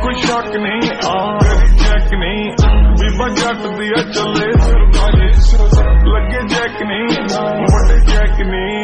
ਜੇ ਕੋਈ ਸ਼ੱਕ ਨਹੀਂ ਆ ਮੇਰੀ ਚੈੱਕ ਨਹੀਂ ਬੀਬਾ ਜੱਟ ਦੀ ਆ ਚੱਲੇ ਸਰਦਾਰੀ ਲੱਗੇ ਜੈਕ ਨਹੀਂ ਵੱਡੇ ਚੈੱਕ ਨਹੀਂ